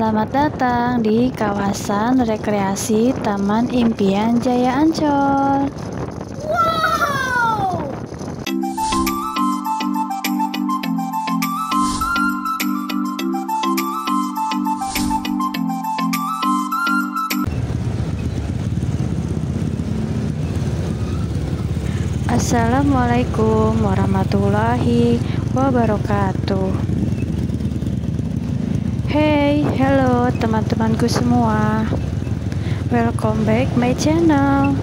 Selamat datang di kawasan rekreasi Taman Impian Jaya Ancol. Wow! Assalamualaikum warahmatullahi wabarakatuh. Hey, hello teman-temanku semua. Welcome back my channel.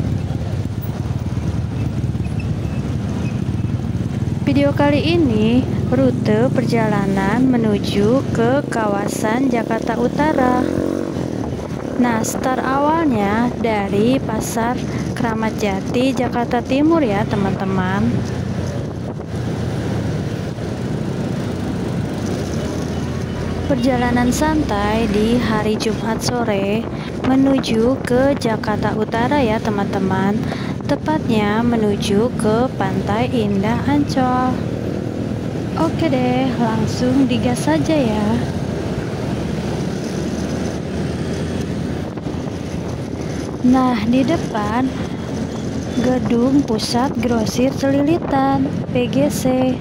Video kali ini rute perjalanan menuju ke kawasan Jakarta Utara. Nah, start awalnya dari Pasar Kramat Jati, Jakarta Timur ya, teman-teman. Perjalanan santai di hari Jumat sore menuju ke Jakarta Utara ya, teman-teman. Tepatnya menuju ke Pantai Indah Ancol. Oke deh, langsung digas saja ya. Nah, di depan Gedung Pusat Grosir Celilitan PGC.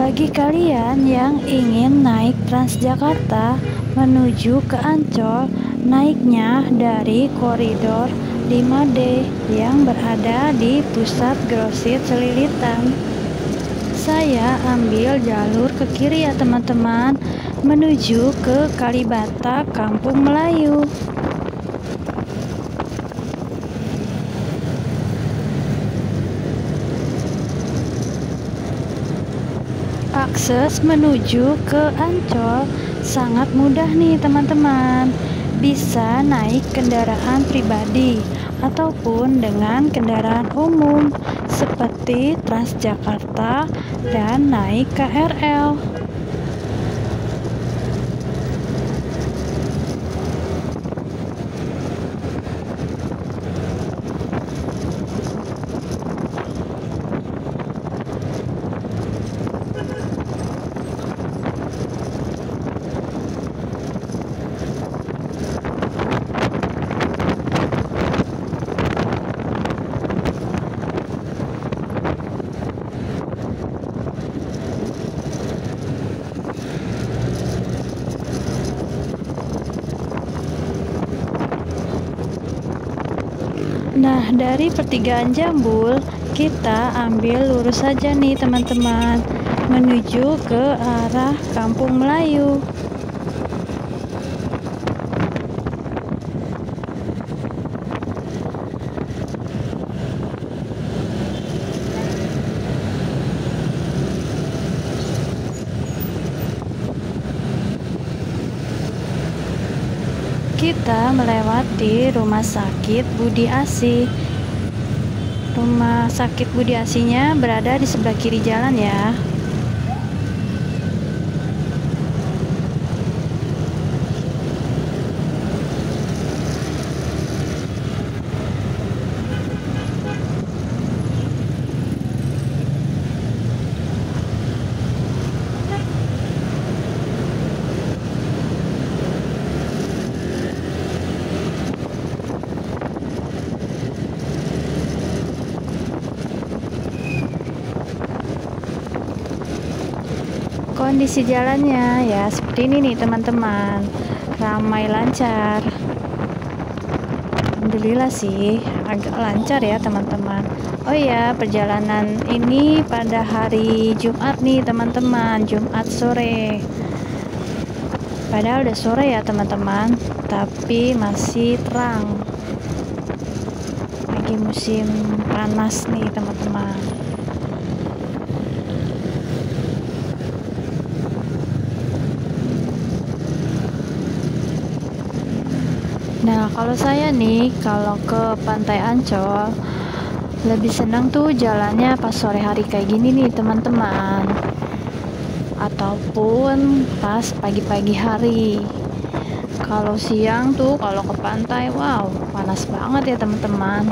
Bagi kalian yang ingin naik Transjakarta menuju ke Ancol, naiknya dari koridor 5D yang berada di Pusat Grosir Celilitan. Saya ambil jalur ke kiri ya teman-teman, menuju ke Kalibata, Kampung Melayu. Akses menuju ke Ancol sangat mudah nih teman-teman. Bisa naik kendaraan pribadi ataupun dengan kendaraan umum seperti Transjakarta dan naik KRL. Nah, dari pertigaan Jambul, kita ambil lurus saja nih, teman-teman, menuju ke arah Kampung Melayu. kita melewati rumah sakit Budi Asi. Rumah sakit Budi Asinya berada di sebelah kiri jalan ya. Kondisi jalannya. Ya seperti ini nih teman-teman. Ramai lancar. Alhamdulillah sih agak lancar ya teman-teman. Oh ya perjalanan ini pada hari Jumat nih teman-teman. Jumat sore. Padahal udah sore ya teman-teman. Tapi masih terang. Lagi musim panas nih teman-teman Nah, kalau saya nih, kalau ke Pantai Ancol, lebih senang tuh jalannya pas sore hari kayak gini nih, teman-teman. Ataupun pas pagi-pagi hari. Kalau siang tuh, kalau ke pantai, wow, panas banget ya, teman-teman.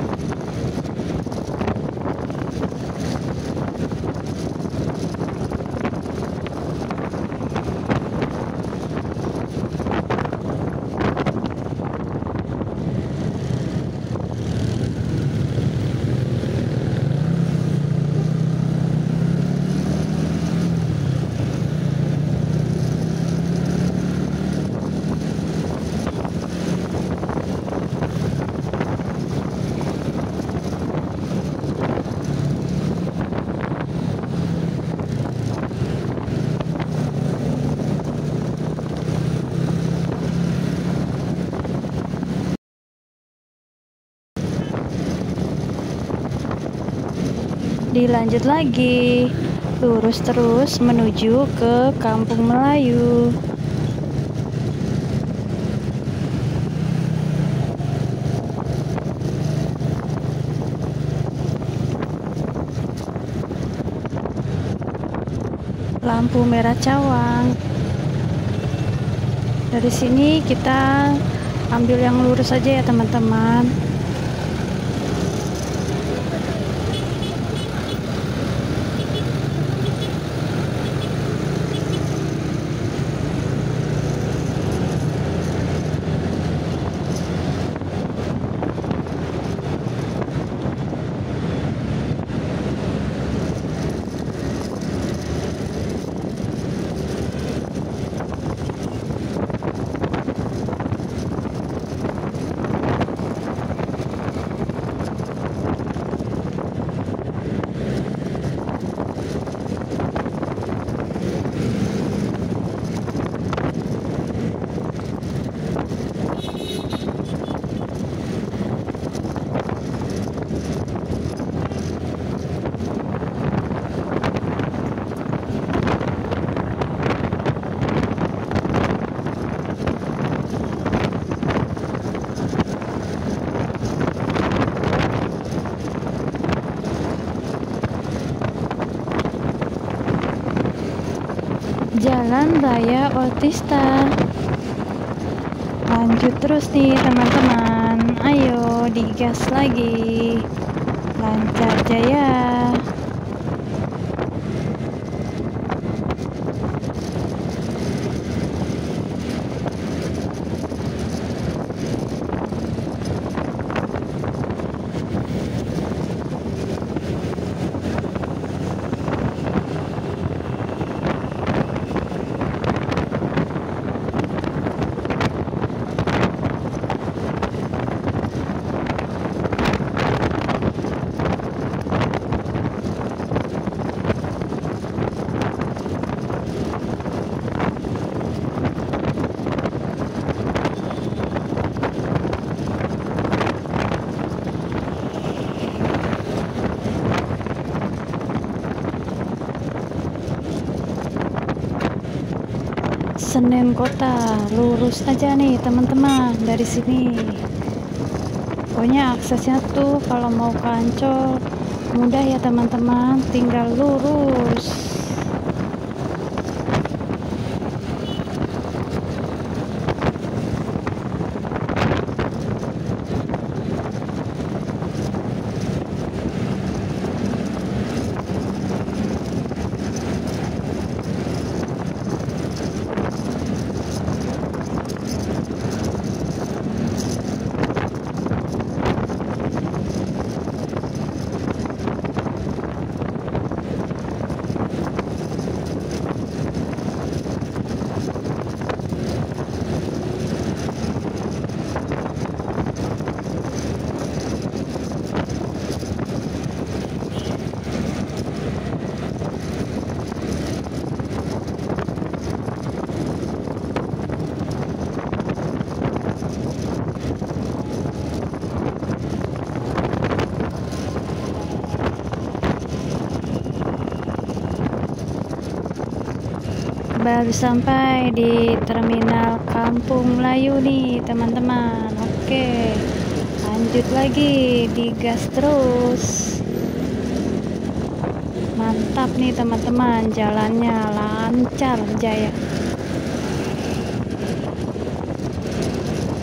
Dilanjut lagi. Lurus terus menuju ke Kampung Melayu. Lampu merah cawang. Dari sini kita ambil yang lurus saja ya teman-teman Jalan Raya Otista. Lanjut terus nih teman-teman. Ayo digas lagi. Lancar jaya Senen Kota. Lurus aja nih teman-teman dari sini. Pokoknya aksesnya tuh kalau mau ke Ancol mudah ya teman-teman. Tinggal lurus baru sampai di terminal Kampung Melayu nih teman-teman. Oke lanjut lagi digas terus. Mantap nih teman-teman. Jalannya lancar jaya.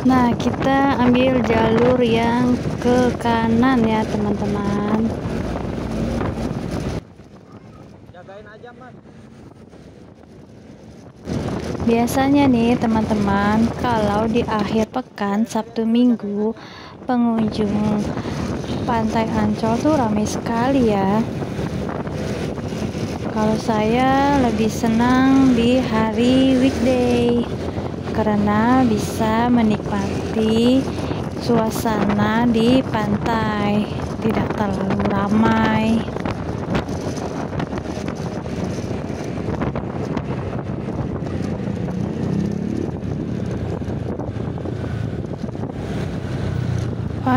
Nah kita ambil jalur yang ke kanan ya teman-teman Biasanya nih teman-teman, kalau di akhir pekan Sabtu Minggu pengunjung Pantai Ancol tuh ramai sekali ya. Kalau saya lebih senang di hari weekday karena bisa menikmati suasana di pantai, tidak terlalu ramai.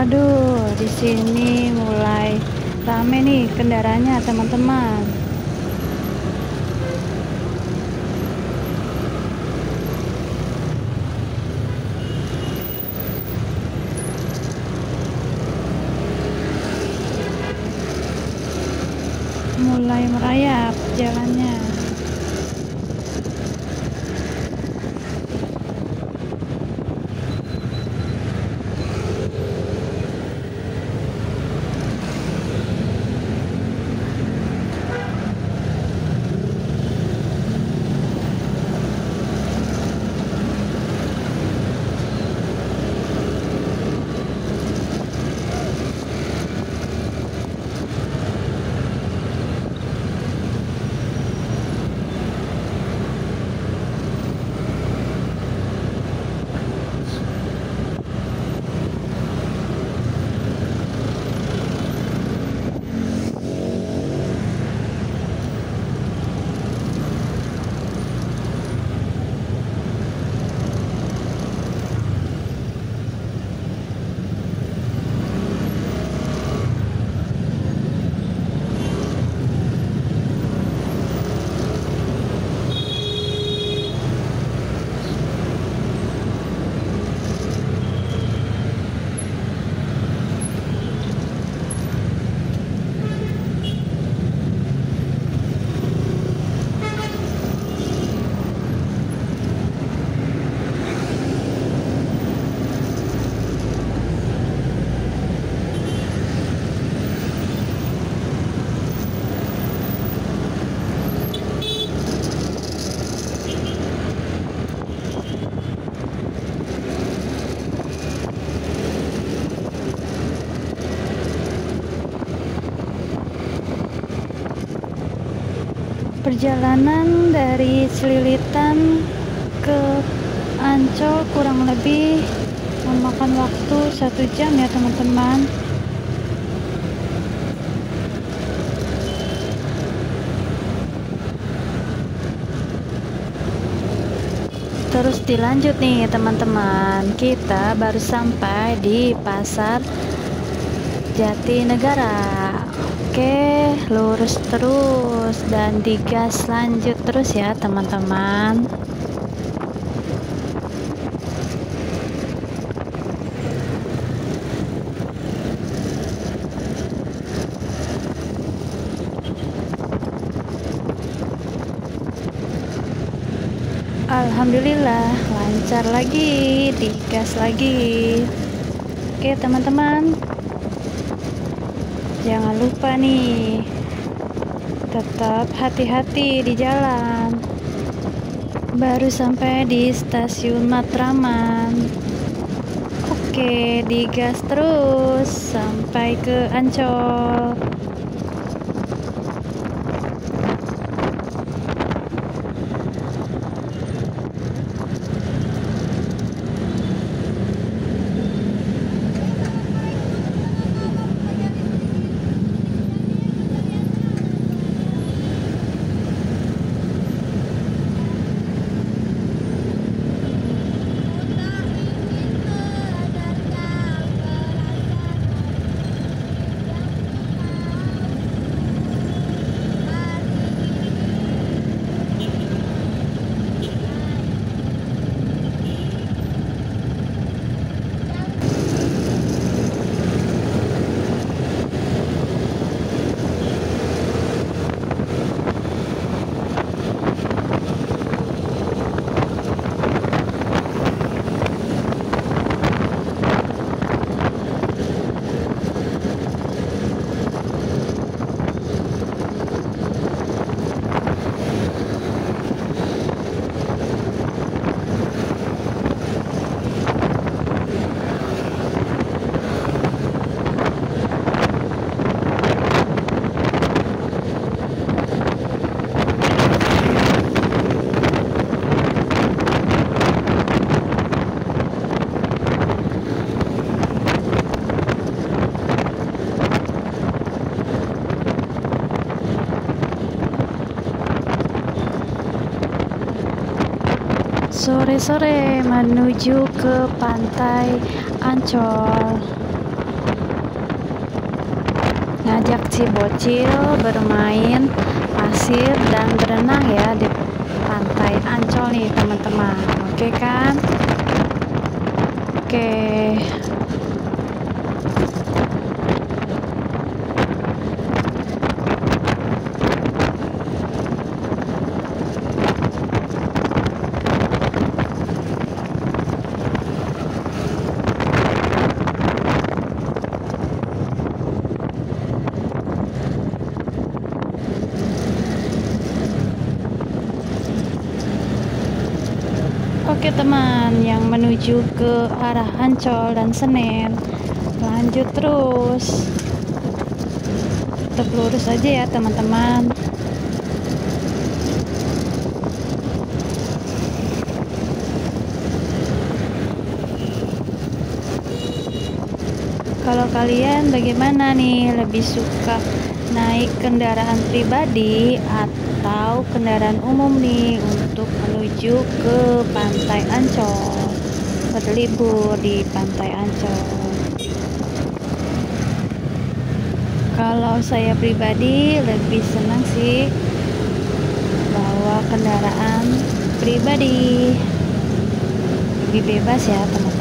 Waduh, di sini mulai rame nih kendaraannya teman-teman. Mulai merayap jalannya perjalanan dari Celilitan ke Ancol kurang lebih memakan waktu satu jam ya teman-teman. Terus dilanjut nih teman-teman. Kita baru sampai di pasar Jatinegara oke lurus terus dan digas lanjut terus ya teman-teman. Alhamdulillah lancar lagi digas lagi. Oke teman-teman jangan lupa nih. Tetap hati-hati di jalan. Baru sampai di stasiun Matraman. Oke digas terus sampai ke Ancol sore-sore menuju ke pantai Ancol. Ngajak si bocil bermain pasir dan berenang ya di pantai Ancol nih teman-teman. Oke kan? Oke Oke teman yang menuju ke arah Ancol dan Senen. Lanjut terus. Tetap lurus aja ya teman-teman. Kalau kalian bagaimana nih? Lebih suka naik kendaraan pribadi atau kendaraan umum nih menuju ke pantai Ancol. Berlibur di pantai Ancol. Kalau saya pribadi lebih senang sih bawa kendaraan pribadi. Lebih bebas ya teman-teman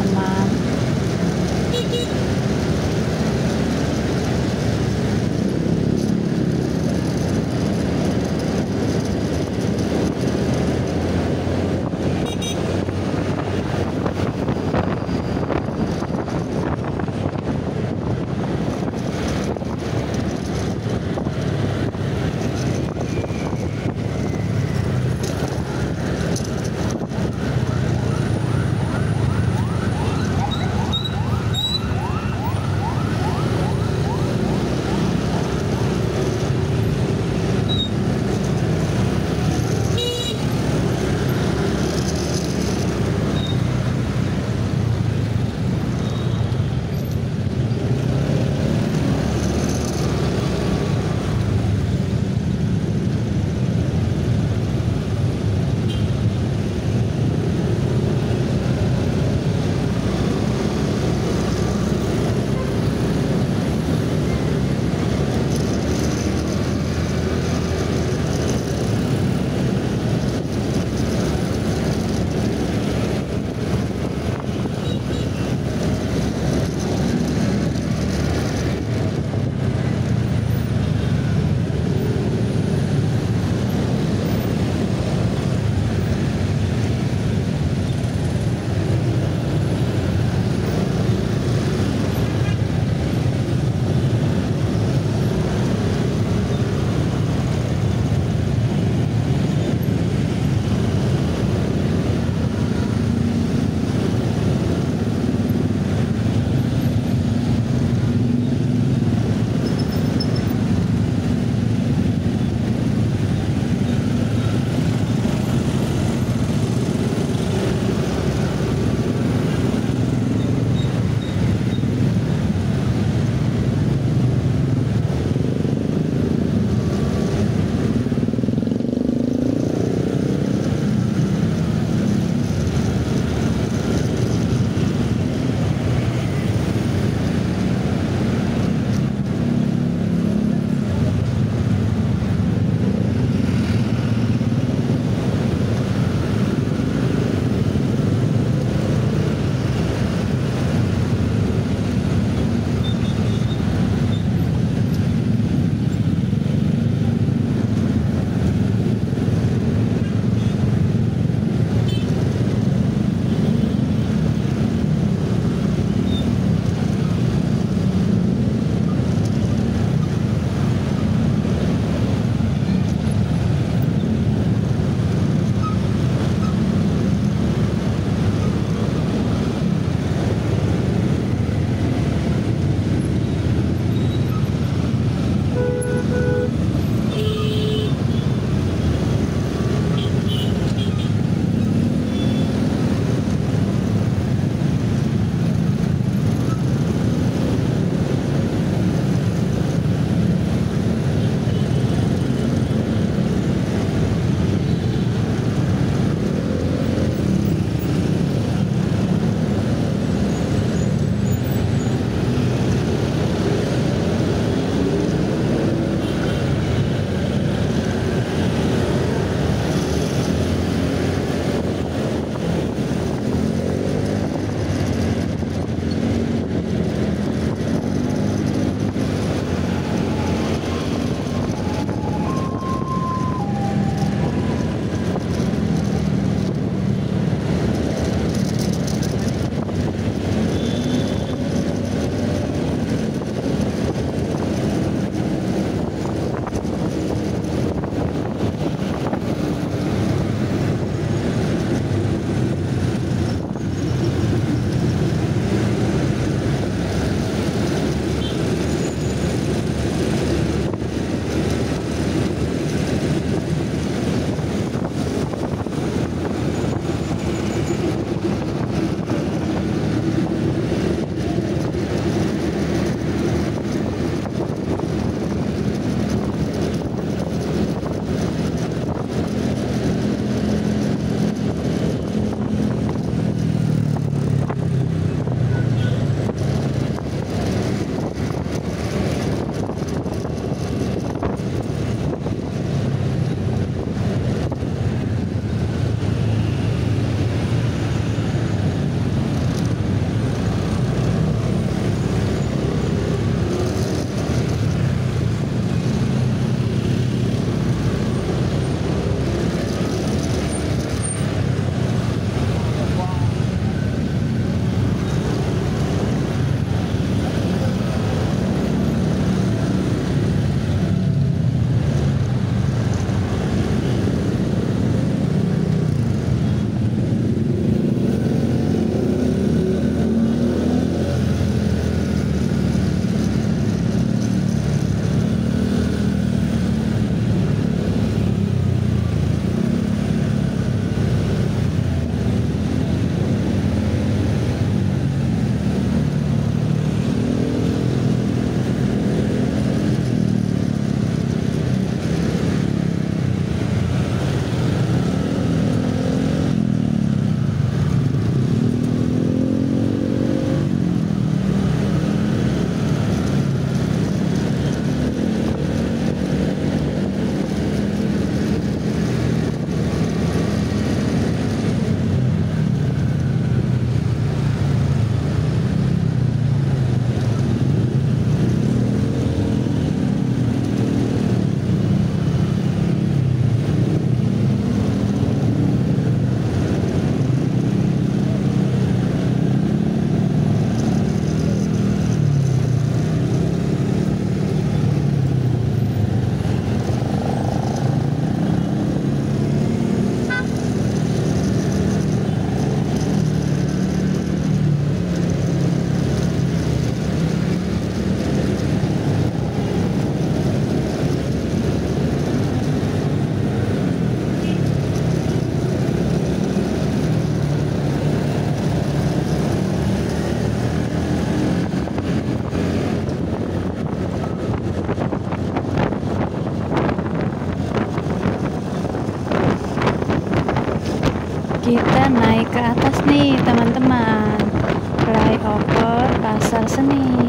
ke atas nih teman-teman. Flyover Pasar Senin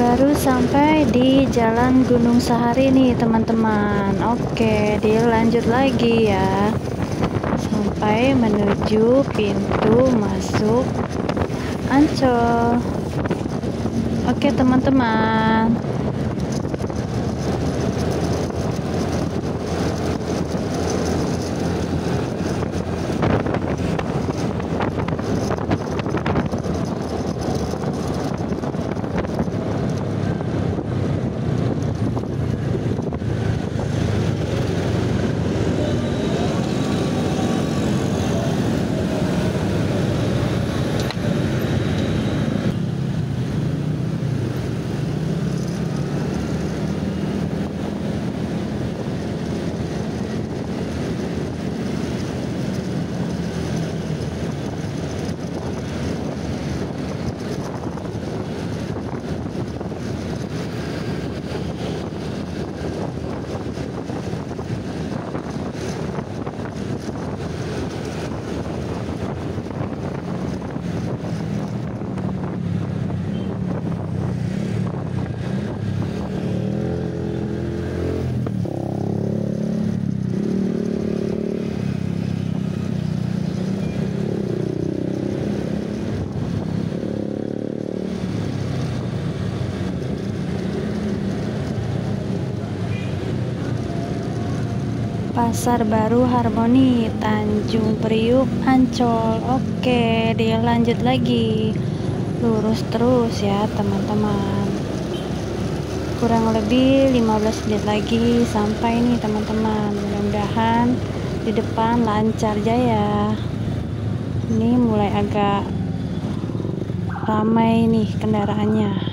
baru sampai di Jalan Gunung Sahari nih teman-teman. Oke dilanjut lagi ya. Sampai menuju pintu masuk Ancol. Oke teman-teman Pasar Baru Harmoni Tanjung Priuk Ancol. Oke dia lanjut lagi. Lurus terus ya teman-teman. Kurang lebih 15 menit lagi sampai nih teman-teman. Mudah-mudahan di depan lancar jaya. Ini mulai agak ramai nih kendaraannya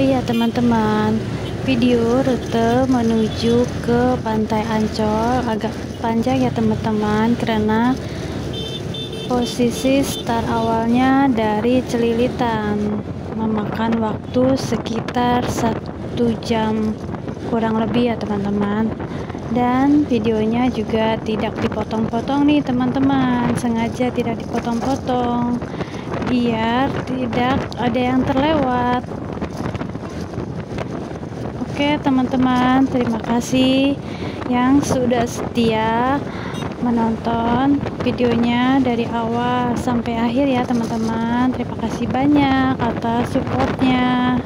iya teman-teman, video rute menuju ke Pantai Ancol. Agak panjang ya teman-teman karena posisi start awalnya dari Celilitan. Memakan waktu sekitar satu jam kurang lebih ya teman-teman. Dan videonya juga tidak dipotong-potong nih teman-teman. Sengaja tidak dipotong-potong. Biar tidak ada yang terlewat Oke teman-teman terima kasih yang sudah setia menonton videonya dari awal sampai akhir ya teman-teman. Terima kasih banyak atas supportnya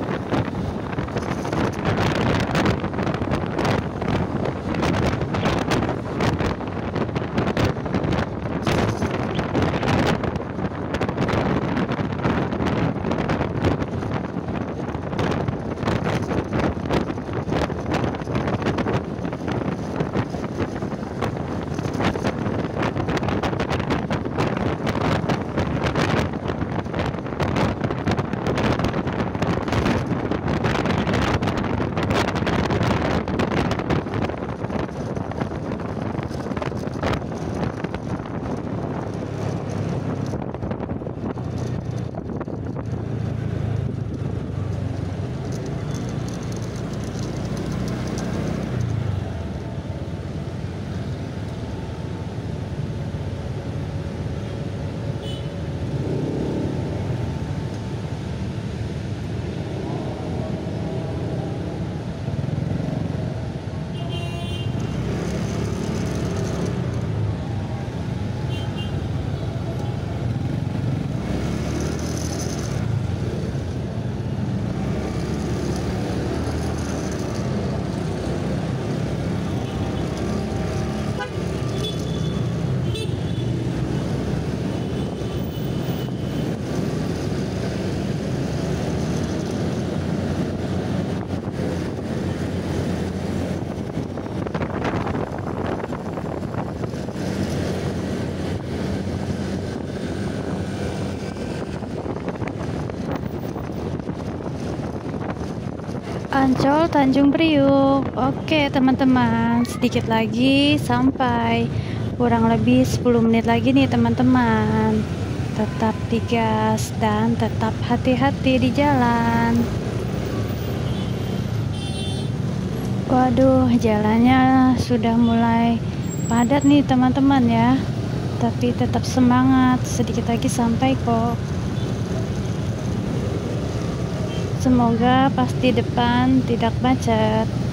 Ancol Tanjung Priuk. Oke teman-teman sedikit lagi sampai kurang lebih 10 menit lagi nih teman-teman. Tetap digas dan tetap hati-hati di jalan. Waduh jalannya sudah mulai padat nih teman-teman ya. Tapi tetap semangat sedikit lagi sampai kok Semoga pasti depan tidak macet.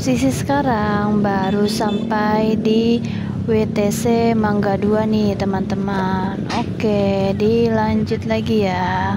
Posisi sekarang baru sampai di WTC Mangga 2 nih teman-teman. Oke dilanjut lagi ya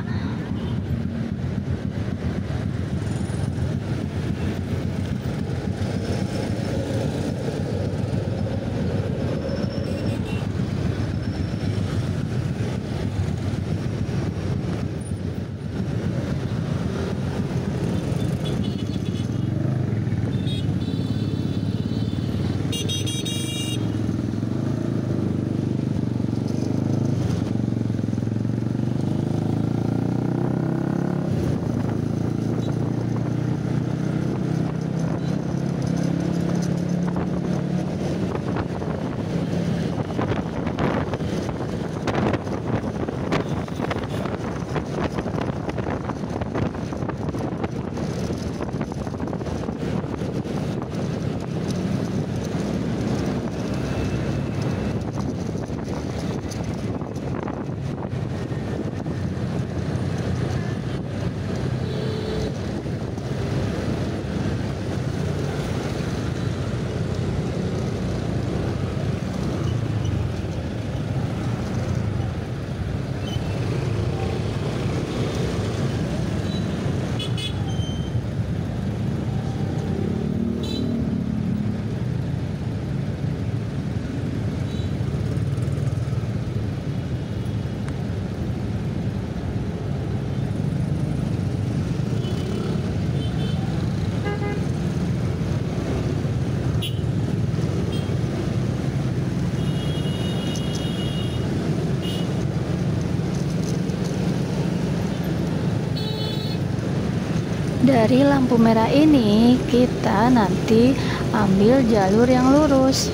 dari lampu merah ini kita nanti ambil jalur yang lurus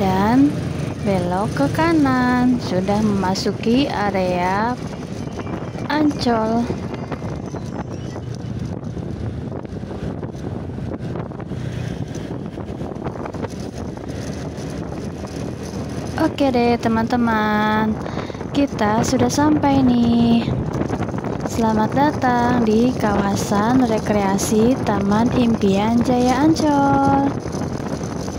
dan belok ke kanan. Sudah memasuki area Ancol. Oke deh teman-teman. Kita sudah sampai nih Selamat datang di kawasan rekreasi Taman Impian Jaya Ancol.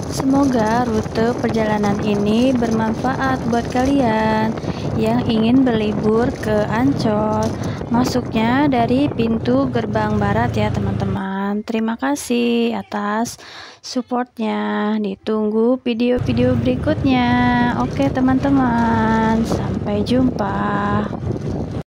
Semoga rute perjalanan ini bermanfaat buat kalian yang ingin berlibur ke Ancol. Masuknya dari pintu gerbang barat ya teman-teman. Terima kasih atas supportnya. Ditunggu video-video berikutnya. Oke teman-teman, sampai jumpa.